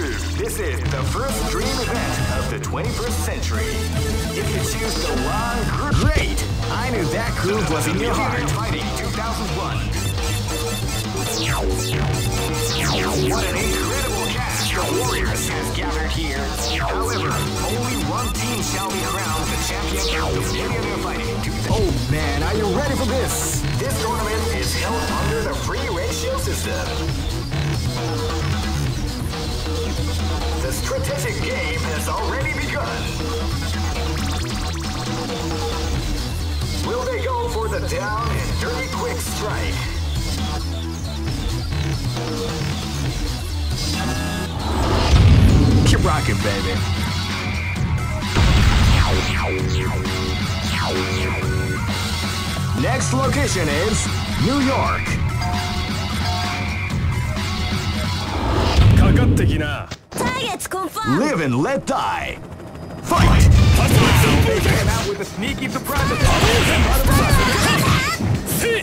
is this is the first dream event of the 21st century. If you choose the wrong groove, great. I knew that groove was in your heart. Fighting 2001. What an incredible cast of warriors has gathered here. However, only one team shall be crowned the champion of the Millionaire Fighting 2000. Oh man, are you ready for this? This tournament is held under the free ratio system. strategic game has already begun. Will they go for the down and dirty quick strike? Keep rocking, baby. Next location is New York. かかってきな Targets confirmed. Live and let die. Fight! They came out with a sneaky surprise attack. せい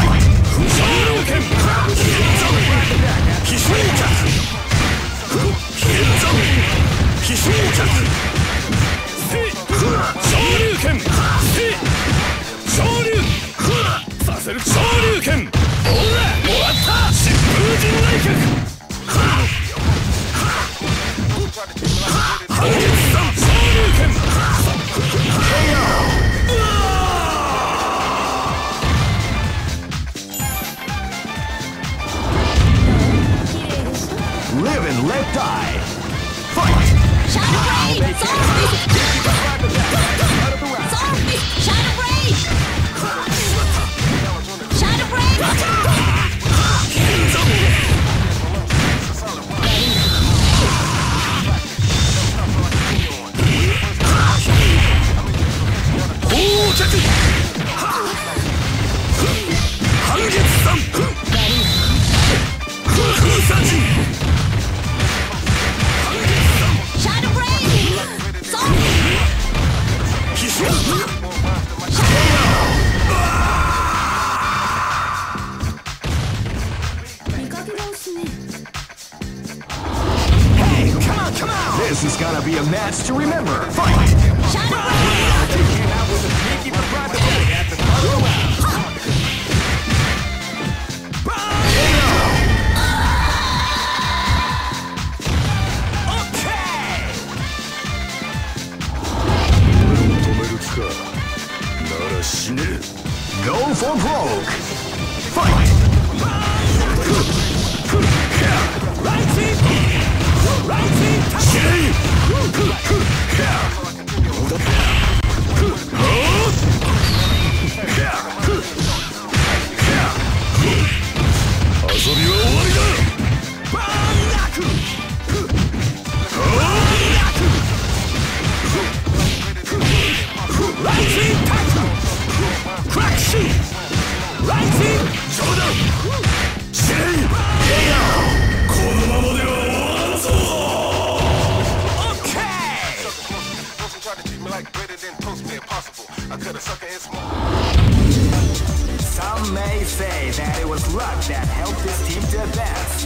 Some may say that it was luck that helped this team to advance.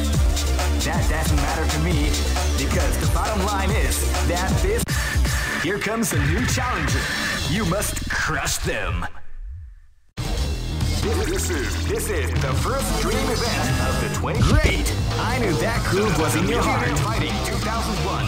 That doesn't matter to me because the bottom line is that this. Here comes a new challenger. You must crush them. This, is this is the first dream event of the 20. Great! I knew that groove was in your heart. Fighting 2001.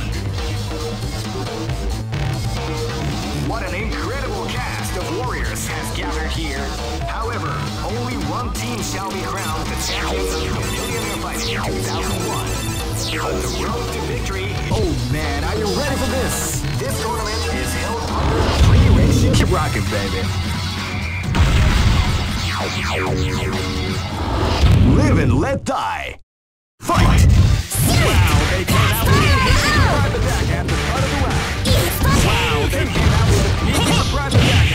What an incredible cast of warriors has gathered here. However, only one team shall be crowned the champions of the Millionaire Fighting 2001. On the road to victory. Oh man, are you ready for this? This tournament is held under free Keep rocking, baby. Live and let die. Fight! Wow, they came out with a surprise attack at the start of the round. Wow, they came out with a surprise attack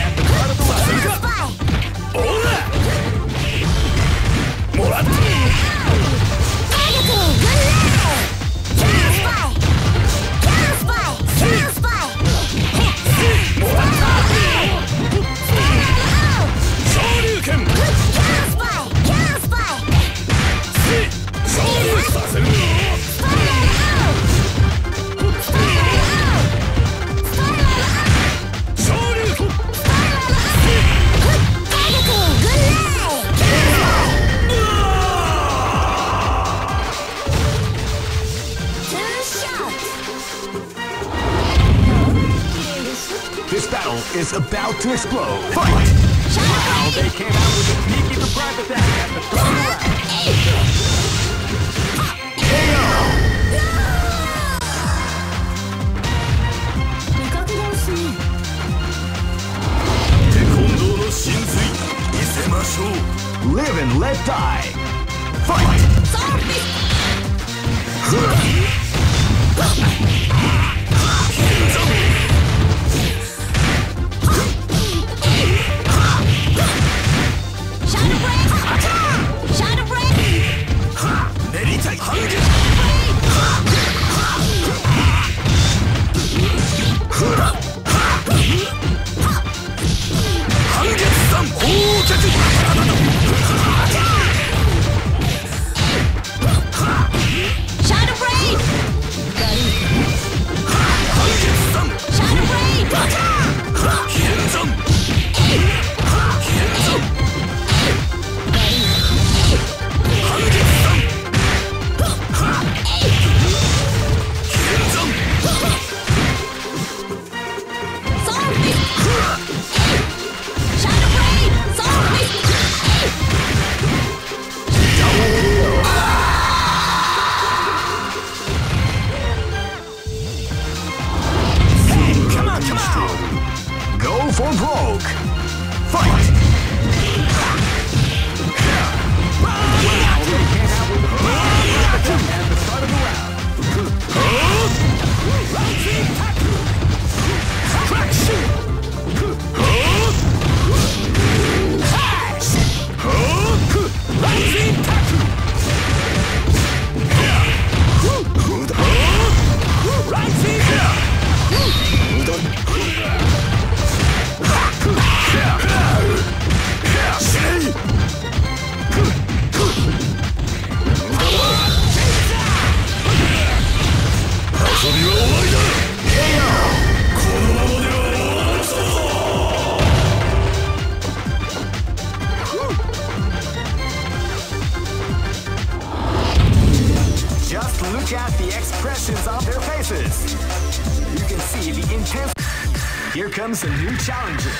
comes a new challenger.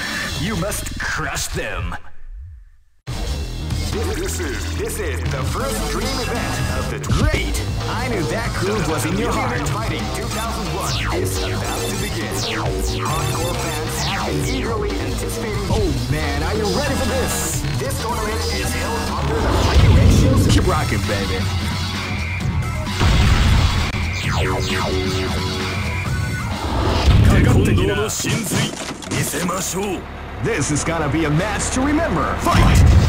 You must crush them. This is this is the first dream event of the great. I knew that groove was in your heart. Fighting 2001 is about to begin. Hardcore fans have been eagerly anticipating. Oh man, are you ready for this? This tournament is held under the free ratios. Keep rocking, baby. 近藤の真髄見せましょう This is gonna be a match to remember Fight!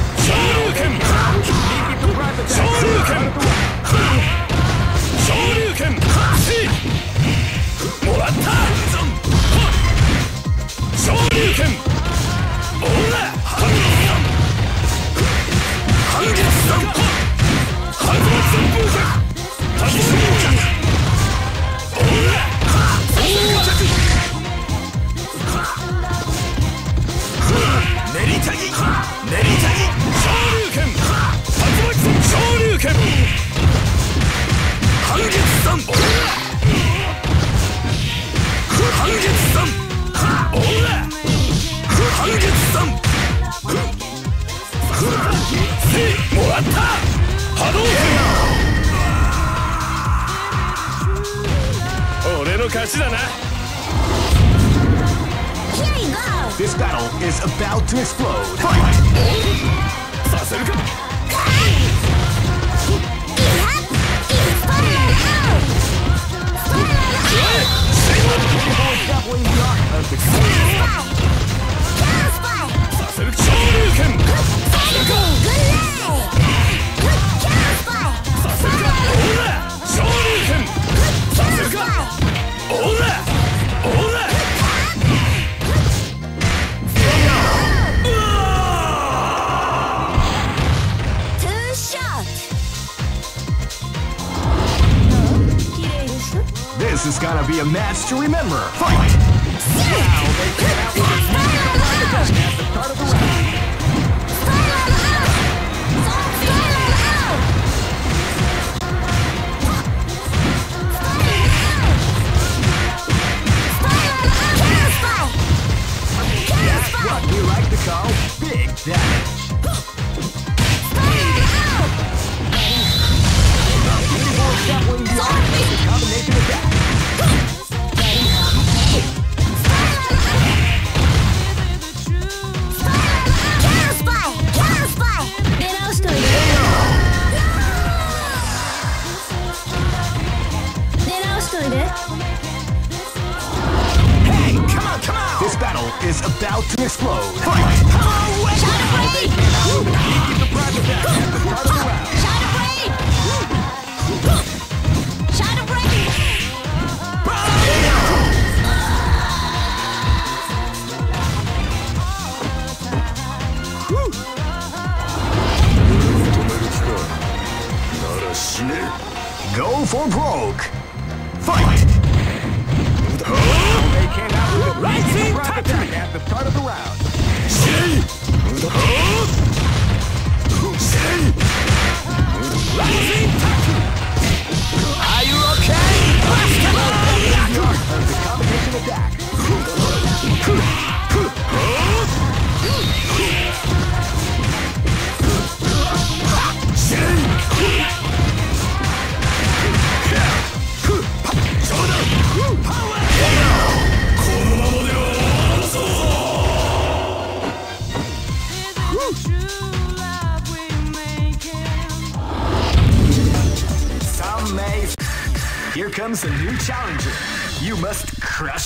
レビュータイム!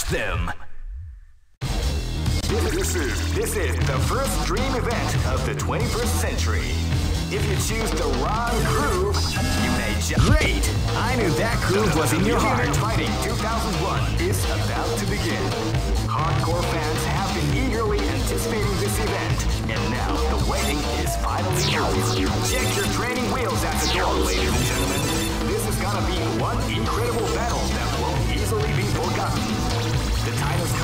Them. This is this is the first dream event of the 21st century. If you choose the wrong groove, you may just great. I knew that groove was in your heart. Fighting 2001 is about to begin. Hardcore fans have been eagerly anticipating this event, and now the waiting is finally over. Check your training wheels at the door, ladies and gentlemen. This is gonna be one incredible battle that won't easily be forgotten.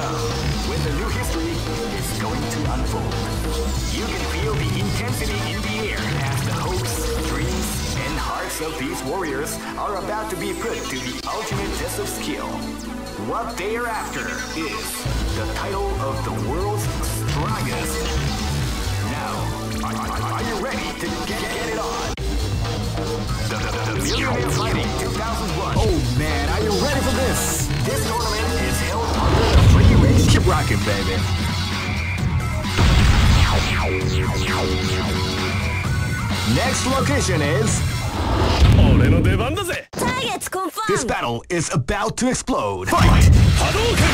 When the new history is going to unfold. You can feel the intensity in the air as the hopes, dreams, and hearts of these warriors are about to be put to the ultimate test of skill. What they are after is the title of the world's strongest. Now, are, are- are you ready to get, get it on? The, the, the Millionaire Fighting 2001. Oh man, are you ready for this? This tournament rocking, baby. Next location is... This battle is about to explode. Fight! Hadouken!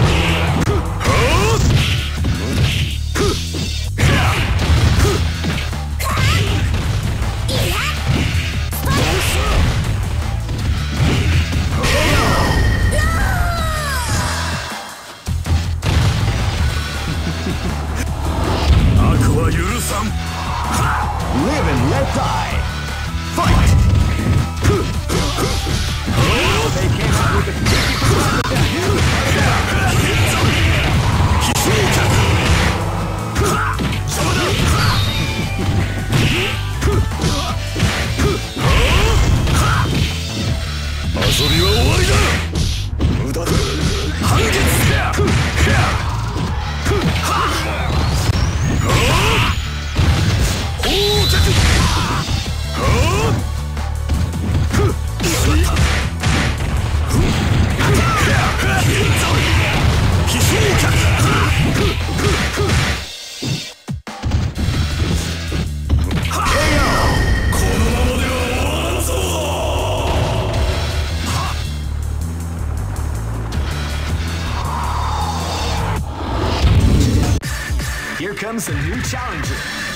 Comes a new challenger.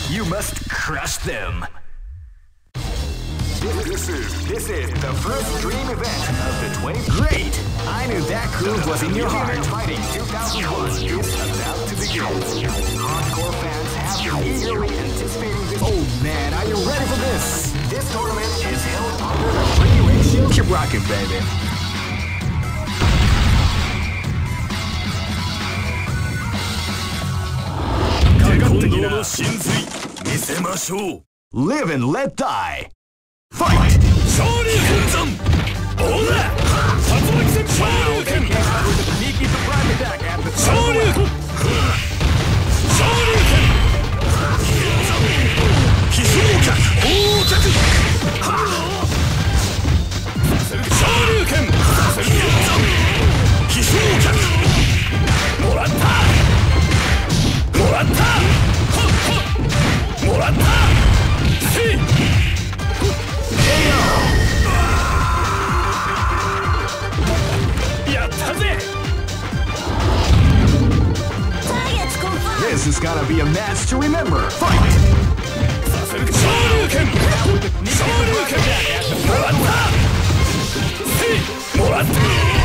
You must crush them. This is this is the first dream event of the 20. Great! I knew that groove was in your heart. Fighting 2001 is about to begin. Hardcore fans have been eagerly anticipating this. Oh man, are you ready for this? This tournament is held under the free ratio. Keep rocking, baby. 今度の真髄見せましょう Live and let die. 拳山オーラ竜巻戦昇竜拳 Sneaky surprise attack after 昇竜拳昇竜拳飛翔脚横脚昇竜拳飛翔脚もらったもらったほっほっもらったせいやったぜ This is gonna be a match to remember. Fight! させる昇竜拳昇竜拳もらったせいもらった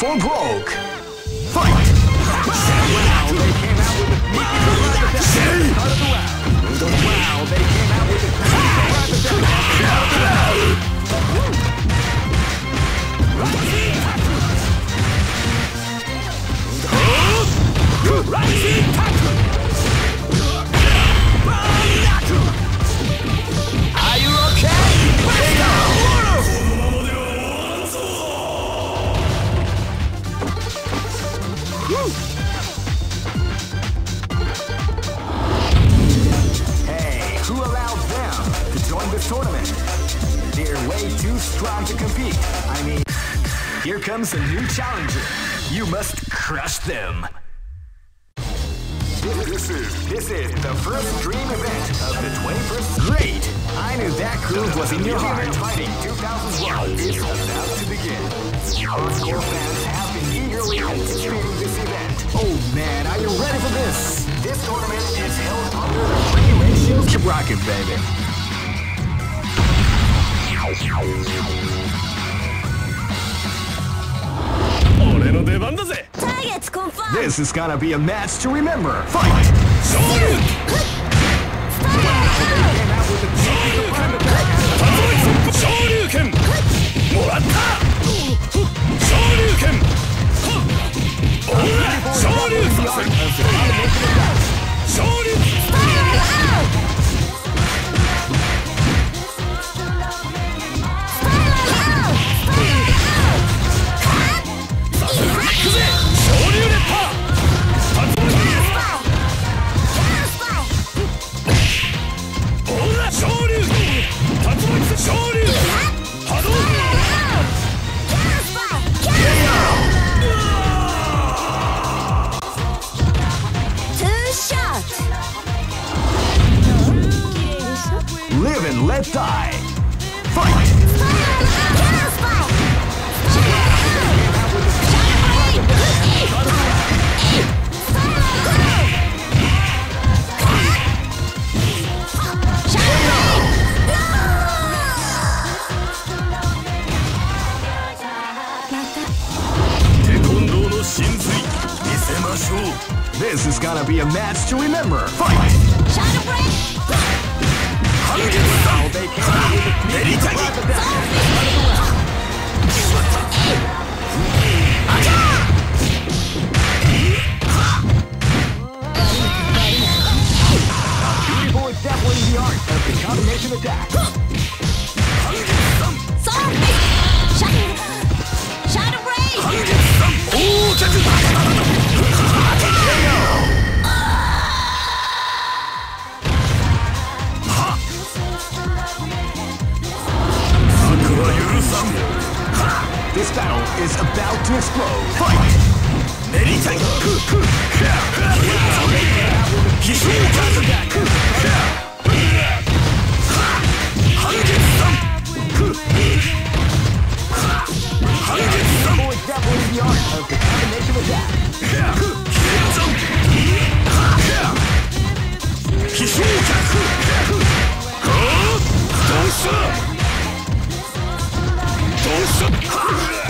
With a sneaky surprise attack. Are you okay? Hey, tournament? They're way too strong to compete. I mean, here comes a new challenger. You must crush them. This is this is the first dream event of the 21st. Great! I knew that groove was in your heart. Fighting 2001 is about to begin. Hardcore fans have been eagerly anticipating this event. Oh man, are you ready for this? This tournament is held under the free ratios. Keep rocking, baby. 俺の出番だぜ Targets confirmed. This is gonna be a match to remember. Fight! 昇竜昇竜拳もらった昇竜拳おら昇竜させる昇竜行くぜ昇竜レ let's die. Fight! This is gonna be a match to remember. Fight! Shadow Break! Shadow Ray! 横着 This battle is about to explode. Fight! 練りたい飛翔脚半月さん半月さん Beautiful is definitely the art of the combination attack. 飛翔脚 どうした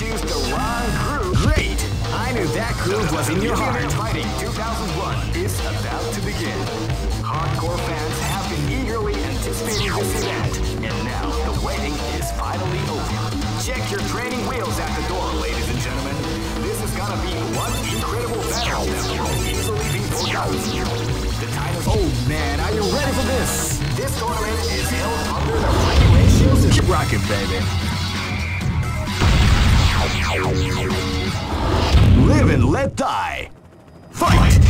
choose the wrong great. I knew that groove was in your heart. Fighting 2001 is about to begin. Hardcore fans have been eagerly anticipating this event, and now the waiting is finally over. Check your training wheels at the door, ladies and gentlemen. This is gonna be one incredible battle that won't easily be forgotten. The time is. Oh man, are you ready for this? This tournament is held under the free ratios. Keep rocking, baby. Live and let die. Fight!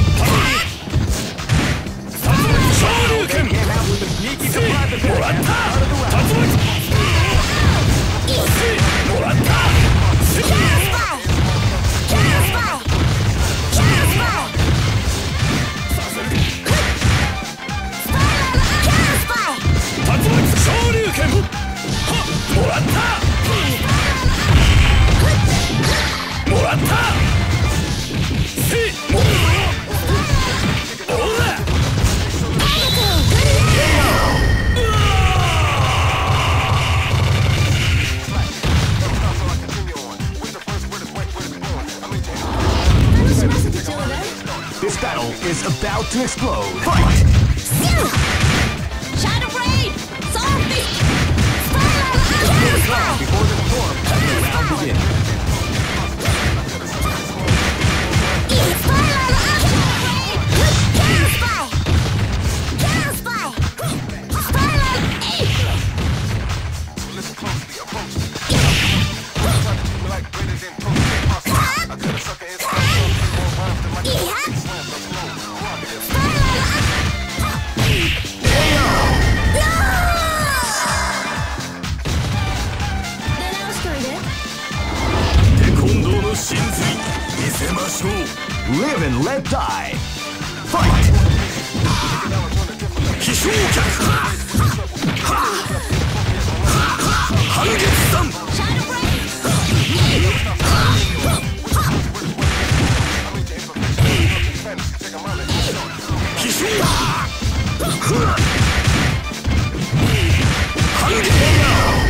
昇 Let's go! Live and let die! Fight! 飛翔客半月さん飛翔半月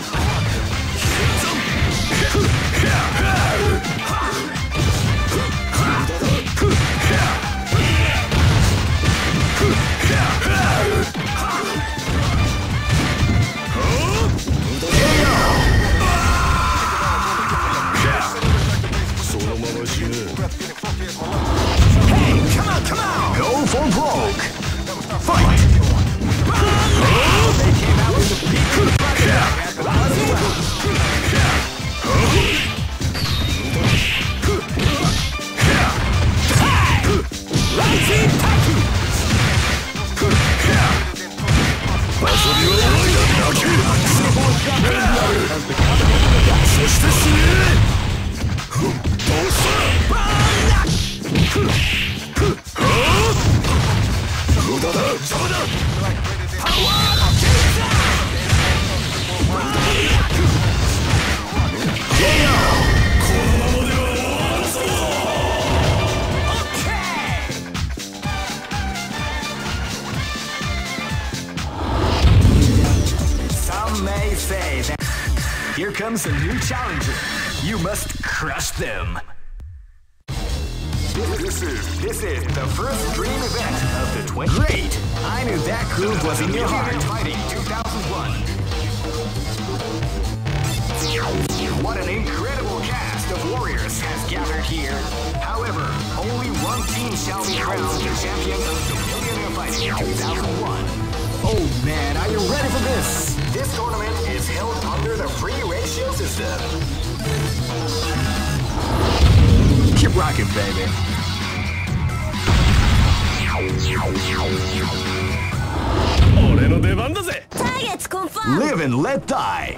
Live and let die.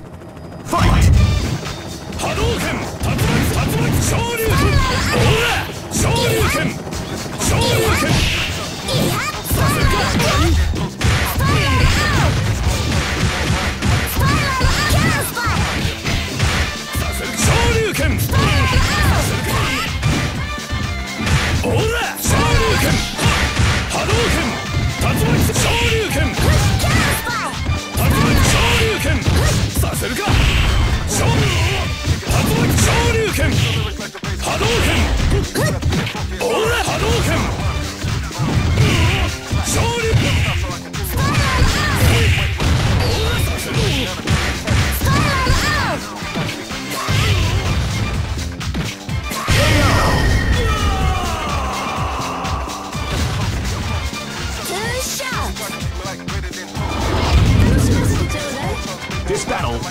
Fight! Hadouken! Tatsumaki! Shoryuken! Shoryuken! Shoryuken! Shoryuken! Hadouken! Tatsumaki! Shoryuken! するか。勝負竜拳。波動拳。ほ波動拳。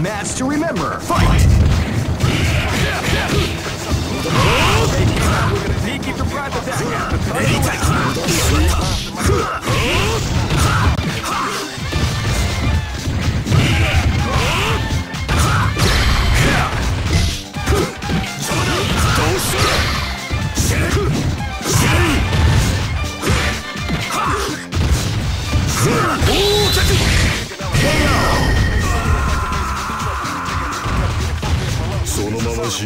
Match to remember.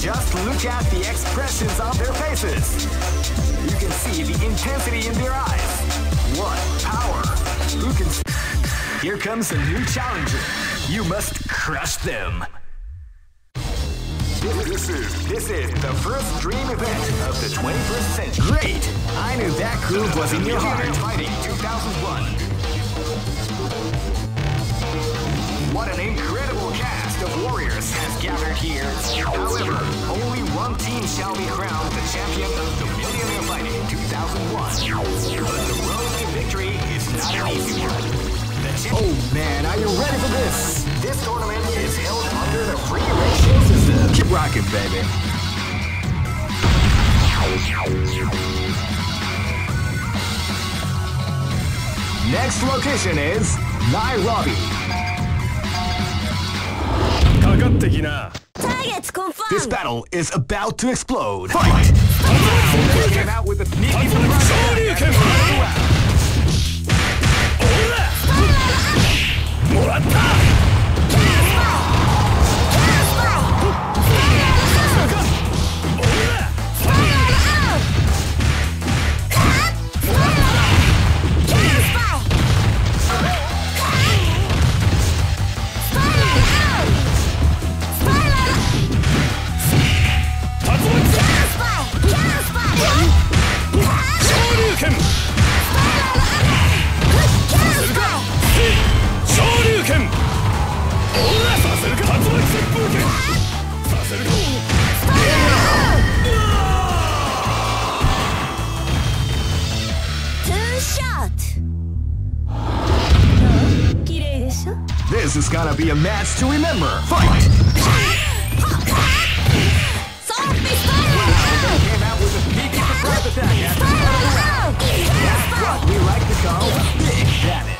Just look at the expressions on their faces. You can see the intensity in their eyes. What power! Who can. Here comes a new challenger. You must crush them. This is this is the first dream event of the 21st century. Great! I knew that groove was in your heart. Fighting 2001. What an incredible cast of warriors has gathered here. However, only one team shall be crowned the champion of the Millionaire Fighting 2001. Oh man, are you ready for this? This tournament is held under the free ratio system. Keep rocking, baby. Next location is Nairobi. This battle is about to explode. Fight! Fight. Fight. Fight. Fight. Fight. Fight. Fight. Fight. もらった。Gonna be a match to remember. Fight! Soft pistol! Came out with a sneaky surprise attack. What we like to call Big Damage.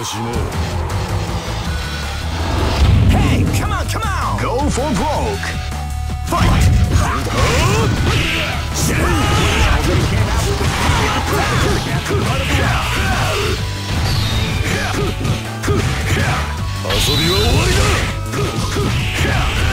はしない Hey, come on, come on! Go for broke! Fight! Huh? 遊びは終わりだ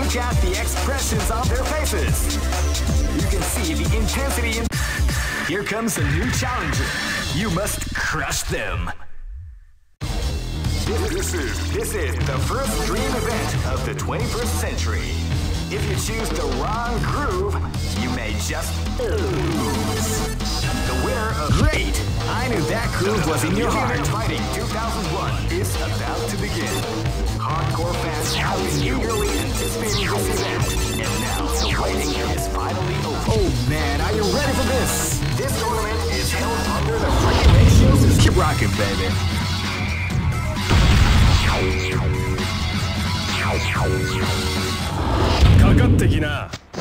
look at the expressions on their faces. You can see the intensity in. Here comes a new challenger. You must crush them. This is this is the first dream event of the 21st century. If you choose the wrong groove, you may just lose. The winner of Great! I knew that groove was in your heart. Fighting 2001 is about to begin hardcore fans have been eagerly anticipating this event, and now the waiting is finally over. Oh man, are you ready for this? This tournament is held under the freaking. Keep rocking, baby.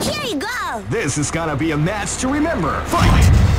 Here you go! This is gonna be a match to remember. Fight!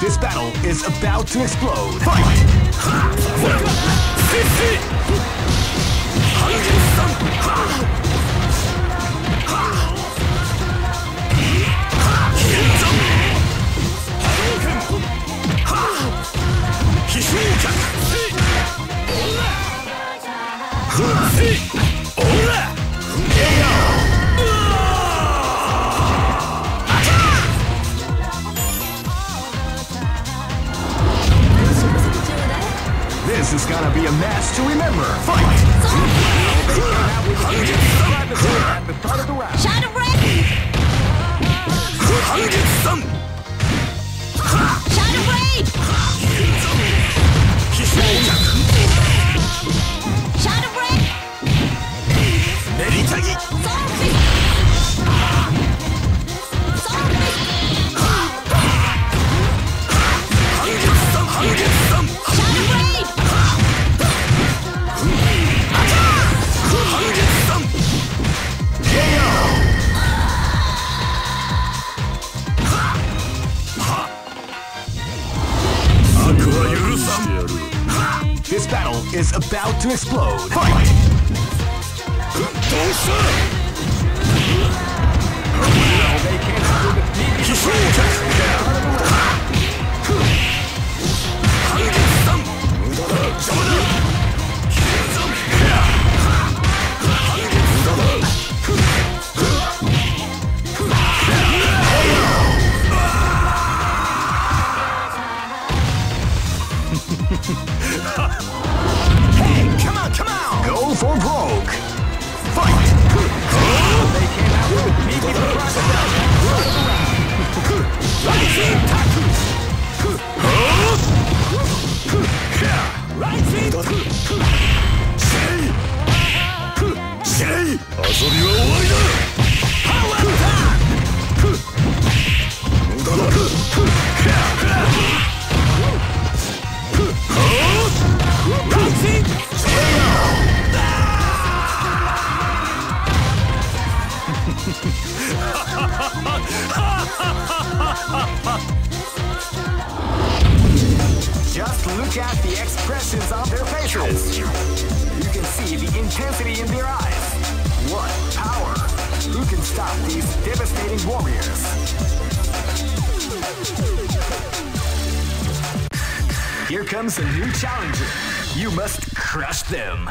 This battle is about to explode. Fight! せ is gonna be a match to remember. Fight! Shadow Red! Shadow Raid! Shadow Raid! Meritagi! To explode. Fight! Just look at the expressions of their faces. You can see the intensity in their eyes. What power! Who can stop these devastating warriors? Here comes a new challenger. You must crush them.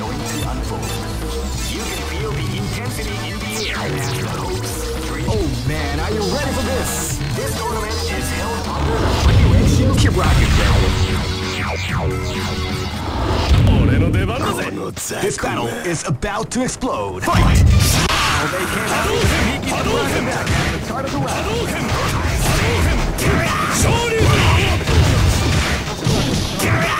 going to unfold. You can feel the intensity in the air as the hopes Oh man, are you ready for this? This tournament is held under the regulation of Rocket This battle is about to explode. Fight! Fight.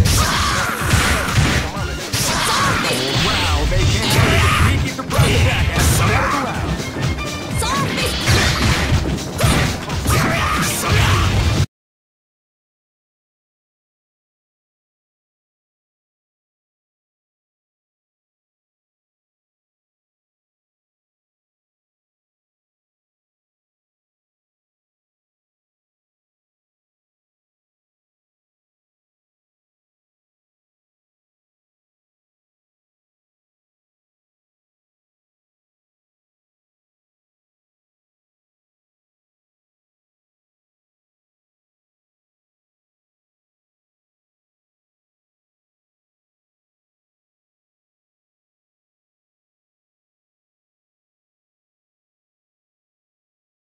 they can't a sneaky attack